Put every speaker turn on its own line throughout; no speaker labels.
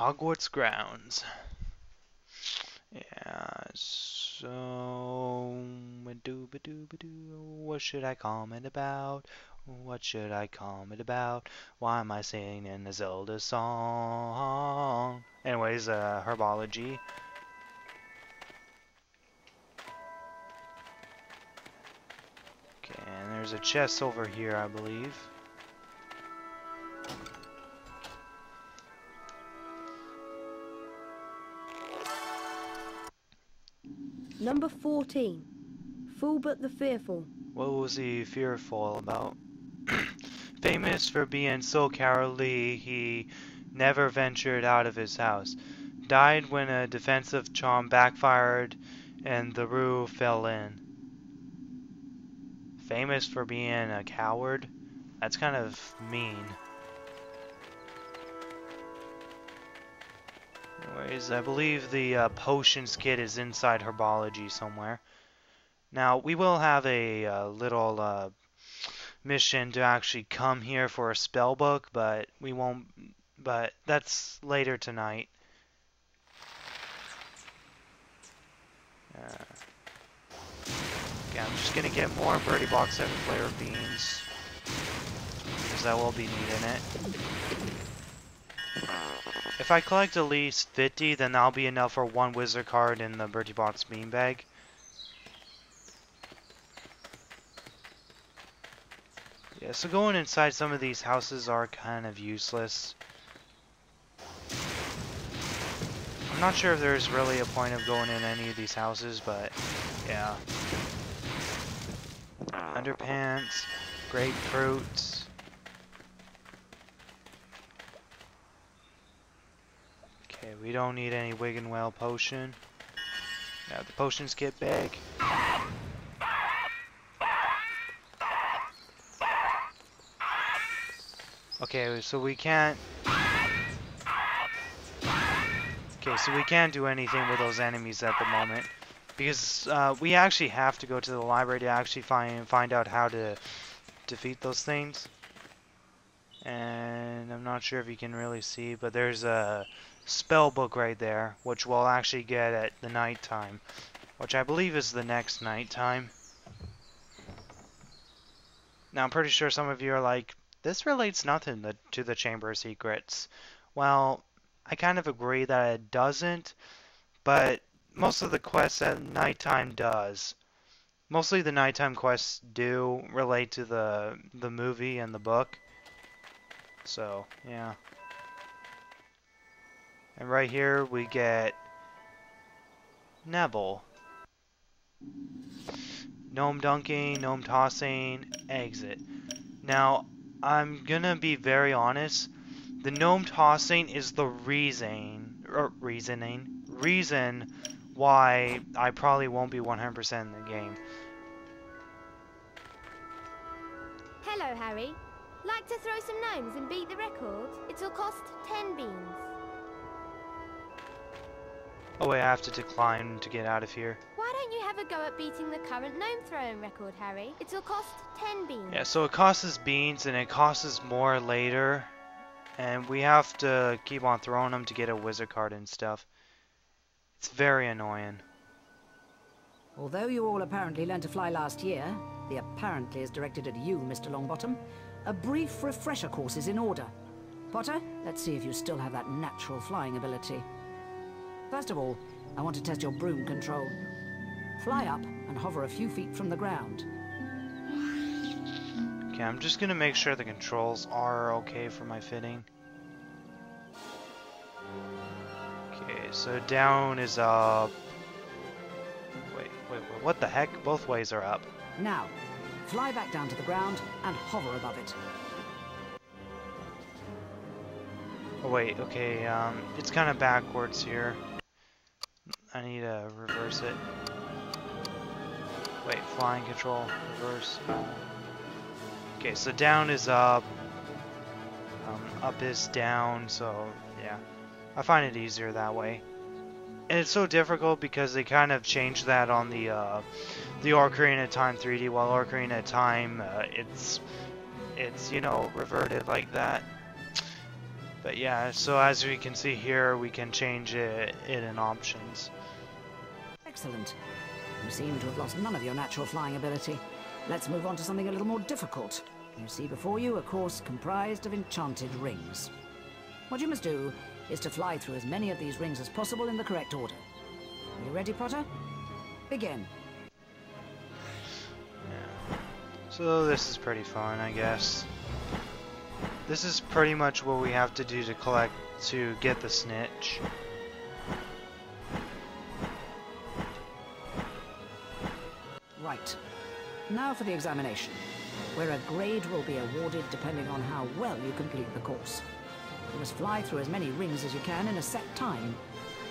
Hogwarts grounds. Yeah, so what should I comment about? What should I comment about? Why am I singing a Zelda song? Anyways, uh, herbology. Okay, and there's a chest over here, I believe.
Number 14. Fulbert the Fearful.
What was he fearful about? Famous for being so cowardly, he never ventured out of his house. Died when a defensive charm backfired and the roof fell in. Famous for being a coward? That's kind of mean. Anyways, I believe the uh, potions kit is inside herbology somewhere. Now, we will have a, uh, little uh, mission to actually come here for a spell book, but we won't, but that's later tonight. Uh, okay, I'm just gonna get more Bertie Bott's and Flare Beans, because that will be needing it. If I collect at least 50, then that'll be enough for one wizard card in the Bertie Bott's beanbag. Yeah, so going inside some of these houses are kind of useless. I'm not sure if there's really a point of going in any of these houses, but yeah. Underpants, grapefruits. Okay, we don't need any Wiggenweld potion. Now the potions get big. Okay, so we can't... Okay, so we can't do anything with those enemies at the moment. Because uh, we actually have to go to the library to actually find find out how to defeat those things. And I'm not sure if you can really see, but there's a spell book right there, which we'll actually get at the night time. Which I believe is the next night time. Now I'm pretty sure some of you are like, this relates nothing to the Chamber of Secrets. Well, I kind of agree that it doesn't, but most of the quests at nighttime does. Mostly the nighttime quests do relate to the the movie and the book. So, yeah. And right here we get Neville. Gnome dunking, gnome tossing, exit. Now, I'm gonna be very honest. The gnome tossing is the reason, or reasoning, reason why I probably won't be 100% in the game.
Hello, Harry. Like to throw some gnomes and beat the record? It'll cost 10 beans.
Oh wait, I have to decline to get out of here.
Why don't you have a go at beating the current gnome throwing record, Harry? It'll cost 10 beans.
Yeah, so it costs us beans and it costs us more later. And we have to keep on throwing them to get a wizard card and stuff. It's very annoying.
Although you all apparently learned to fly last year, the apparently is directed at you, Mr. Longbottom, a brief refresher course is in order. Potter, let's see if you still have that natural flying ability. First of all, I want to test your broom control. Fly up and hover a few feet from the ground.
Okay, I'm just gonna make sure the controls are okay for my fitting. Okay, so down is up. Wait, wait, wait, what the heck? Both ways are up.
Now, fly back down to the ground and hover above it.
Oh wait, okay, um, it's kind of backwards here. I need to reverse it. Wait, flying control, reverse. Okay, so down is up. Um, up is down, so yeah. I find it easier that way. And it's so difficult because they kind of changed that on the uh, the Ocarina of Time 3D, while Ocarina of Time, uh, it's, it's, you know, reverted like that. But yeah, so as we can see here, we can change it, it in options.
Excellent. You seem to have lost none of your natural flying ability. Let's move on to something a little more difficult. You see before you a course comprised of enchanted rings. What you must do is to fly through as many of these rings as possible in the correct order. Are you ready, Potter? Begin.
Yeah. So this is pretty fun, I guess. This is pretty much what we have to do to collect to get the snitch.
Now for the examination, where a grade will be awarded depending on how well you complete the course. You must fly through as many rings as you can in a set time.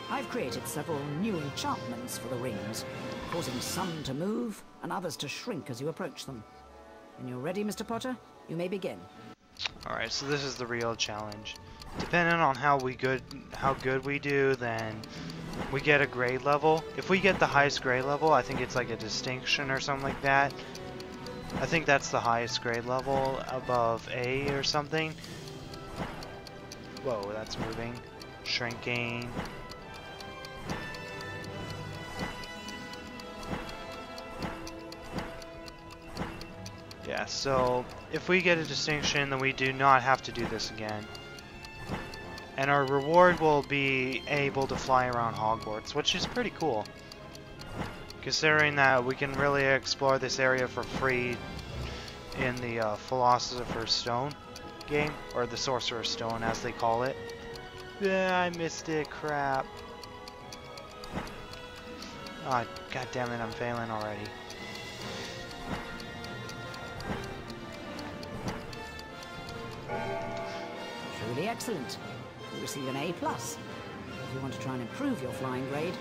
I've created several new enchantments for the rings, causing some to move and others to shrink as you approach them. When you're ready, Mr. Potter, you may begin.
Alright, so this is the real challenge. Depending on how we good how good we do, then we get a grade level. If we get the highest grade level, I think it's like a distinction or something like that. I think that's the highest grade level above A or something. Whoa, that's moving. Shrinking. Yeah, so if we get a distinction, then we do not have to do this again. And our reward will be able to fly around Hogwarts, which is pretty cool. Considering that we can really explore this area for free in the uh, Philosopher's Stone game, or the Sorcerer's Stone as they call it. Yeah, I missed it, crap. Ah, oh, god damn it, I'm failing already.
Truly excellent. You receive an A+. plus. If you want to try and improve your flying grade,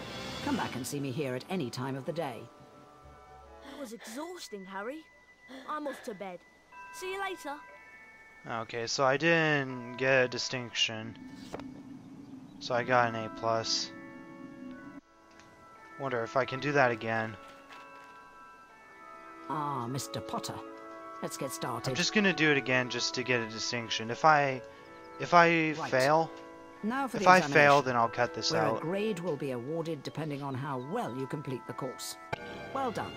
come back and see me here at any time of the day.
That was exhausting, Harry. I'm off to bed. See you later.
Okay, so I didn't get a distinction. So I got an A+. plus. Wonder if I can do that again.
Ah, Mr. Potter. Let's get started.
I'm just gonna do it again just to get a distinction. If I, if I
Right.
fail,
now for
if I fail, then I'll cut this
where a
out.
grade will be awarded depending on how well you complete the course. Well done.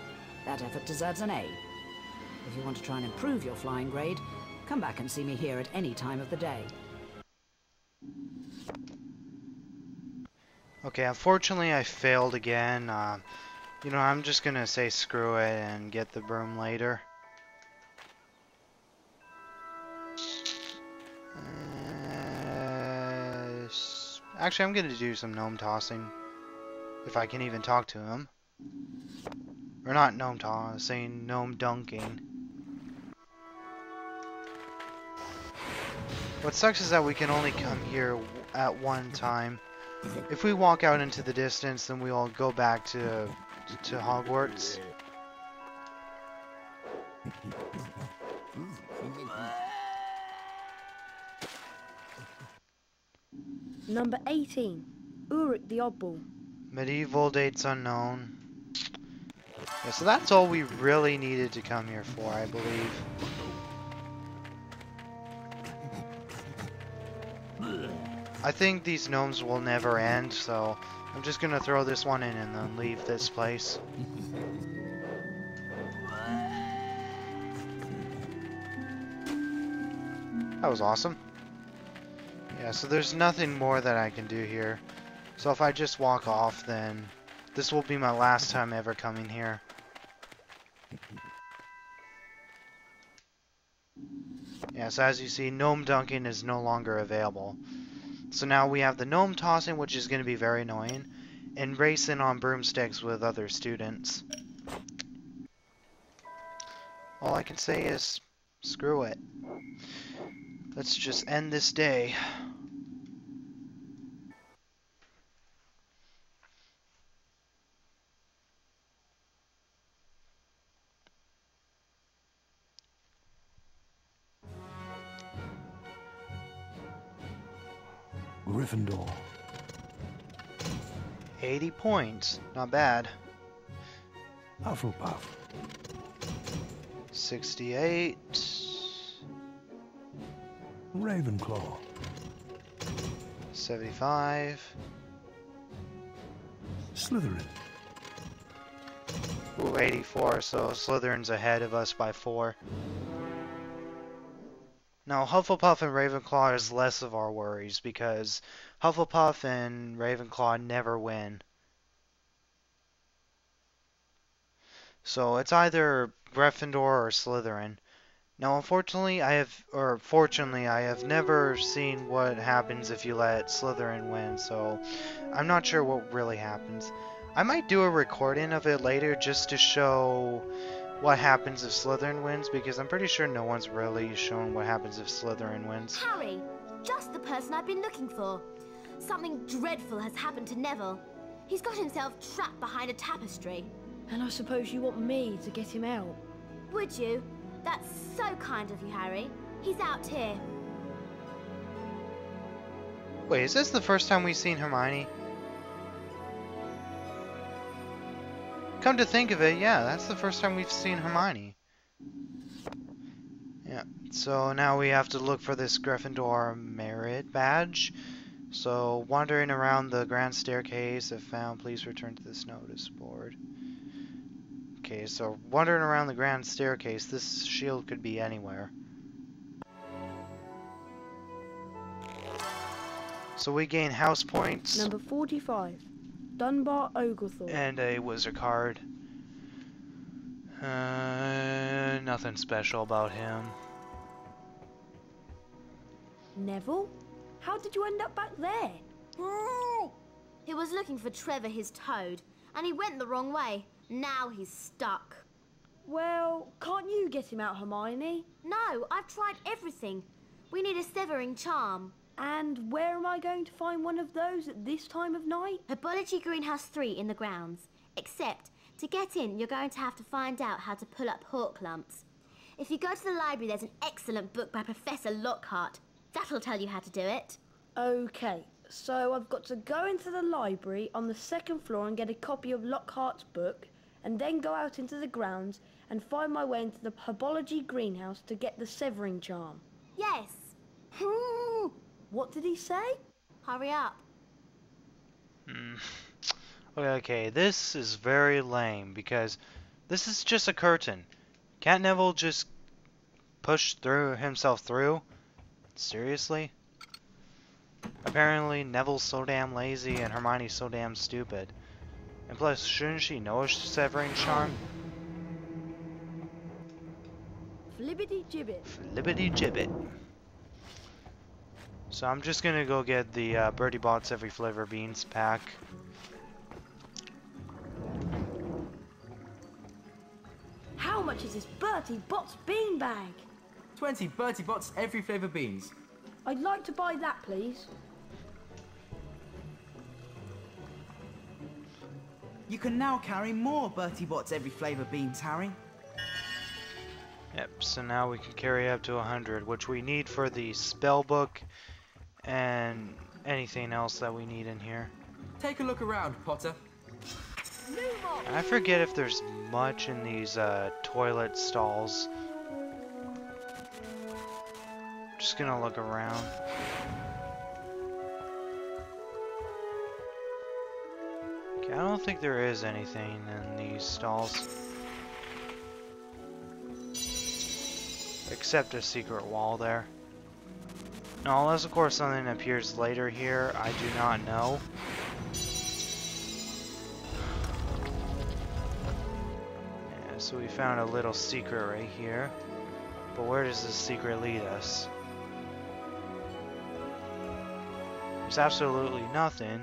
That effort deserves an A. If you want to try and improve your flying grade, come back and see me here at any time of the day.
Okay, unfortunately I failed again. Um, you know, I'm just gonna say screw it and get the broom later. Uh, actually, I'm gonna do some gnome tossing. If I can even talk to him. Or not gnome tossing, gnome dunking. What sucks is that we can only come here at one time. If we walk out into the distance, then we'll go back to to Hogwarts.
Number 18. Ulrich the Oddball.
Medieval dates unknown. Yeah, so that's all we really needed to come here for, I believe. I think these gnomes will never end, so I'm just gonna throw this one in and then leave this place. That was awesome. Yeah, so there's nothing more that I can do here. So if I just walk off, then this will be my last mm-hmm. time ever coming here. Yeah, so as you see, gnome dunking is no longer available. So now we have the gnome tossing, which is going to be very annoying, and racing on broomsticks with other students. All I can say is, screw it. Let's just end this day.
Gryffindor.
80 points, not bad.
Hufflepuff.
68.
Ravenclaw.
75.
Slytherin.
Ooh, 84, so Slytherin's ahead of us by 4. Now, Hufflepuff and Ravenclaw is less of our worries because Hufflepuff and Ravenclaw never win. So it's either Gryffindor or Slytherin. Now, unfortunately, I have, or fortunately, I have never seen what happens if you let Slytherin win, so I'm not sure what really happens. I might do a recording of it later just to show what happens if Slytherin wins, because I'm pretty sure no one's really shown what happens if Slytherin wins.
Harry, just the person I've been looking for. Something dreadful has happened to Neville. He's got himself trapped behind a tapestry.
And I suppose you want me to get him out.
Would you? That's so kind of you, Harry. He's out here.
Wait, is this the first time we've seen Hermione? Come to think of it, yeah, that's the first time we've seen Hermione. Yeah, so now we have to look for this Gryffindor merit badge. So, wandering around the grand staircase, if found, please return to this notice board. Okay, so wandering around the grand staircase, this shield could be anywhere. So we gain house points
Number 45. Dunbar Oglethorpe.
and a wizard card. Uh, nothing special about him.
Neville? How did you end up back there?
He was looking for Trevor, his toad, and he went the wrong way. Now he's stuck.
Well, can't you get him out, Hermione?
No, I've tried everything. We need a severing charm.
And where am I going to find one of those at this time of night?
Herbology Greenhouse 3 in the grounds. Except, to get in, you're going to have to find out how to pull up Horklumps. If you go to the library, there's an excellent book by Professor Lockhart. That'll tell you how to do it.
Okay, so I've got to go into the library on the second floor and get a copy of Lockhart's book, and then go out into the grounds and find my way into the Herbology greenhouse to get the severing charm.
Yes.
What did he say?
Hurry up.
Hmm. Okay, okay, this is very lame because this is just a curtain. Can't Neville just push through himself through? Seriously? Apparently Neville's so damn lazy and Hermione's so damn stupid. And plus, shouldn't she know a severing charm?
Flibbity gibbet.
Flibbity gibbet. So I'm just gonna go get the uh, Bertie Bott's Every Flavor Beans pack.
How much is this Bertie Bott's beanbag?
20 Bertie Bott's every flavour beans.
I'd like to buy that, please.
You can now carry more Bertie Bott's every flavour beans, Harry.
Yep, so now we can carry up to 100, which we need for the spell book and anything else that we need in here.
Take a look around, Potter.
I forget if there's much in these uh, toilet stalls. Just gonna look around. Okay, I don't think there is anything in these stalls. Except a secret wall there. Now, unless of course something appears later here, I do not know. Yeah, so we found a little secret right here. But where does this secret lead us? There's absolutely nothing.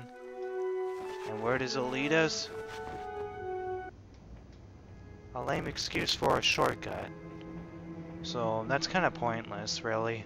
And where does it lead us? A lame excuse for a shortcut. So that's kind of pointless, really.